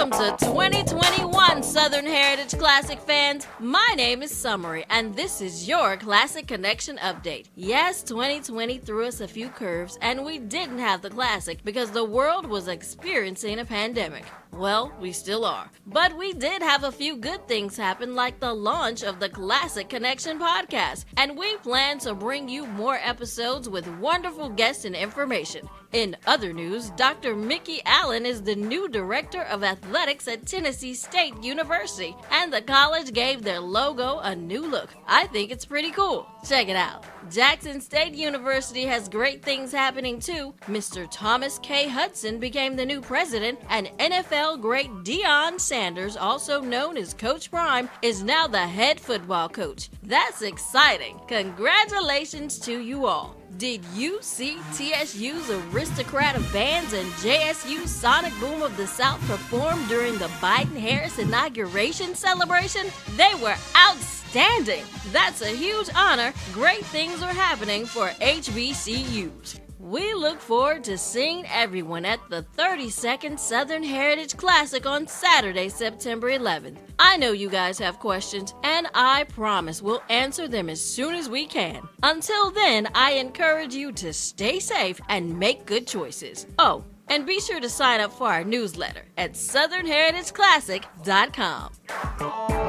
Welcome to 2021 Southern Heritage Classic fans. My name is Summery, and this is your Classic Connection update. Yes, 2020 threw us a few curves, and we didn't have the Classic because the world was experiencing a pandemic. Well, we still are. But we did have a few good things happen, like the launch of the Classic Connection podcast, and we plan to bring you more episodes with wonderful guests and information. In other news, Dr. Mikki Allen is the new director of athletics at Tennessee State University, and the college gave their logo a new look. I think it's pretty cool. Check it out. Jackson State University has great things happening too. Mr. Thomas K. Hudson became the new president, and NFL great Deion Sanders, also known as Coach Prime, is now the head football coach. That's exciting. Congratulations to you all. Did you see TSU's Aristocrat of Bands and JSU's Sonic Boom of the South perform during the Biden Harris inauguration celebration? They were outstanding. That's a huge honor. Great things are happening for HBCUs. We look forward to seeing everyone at the 32nd Southern Heritage Classic on Saturday, September 11th. I know you guys have questions, and I promise we'll answer them as soon as we can. Until then, I encourage you to stay safe and make good choices. Oh, and be sure to sign up for our newsletter at southernheritageclassic.com.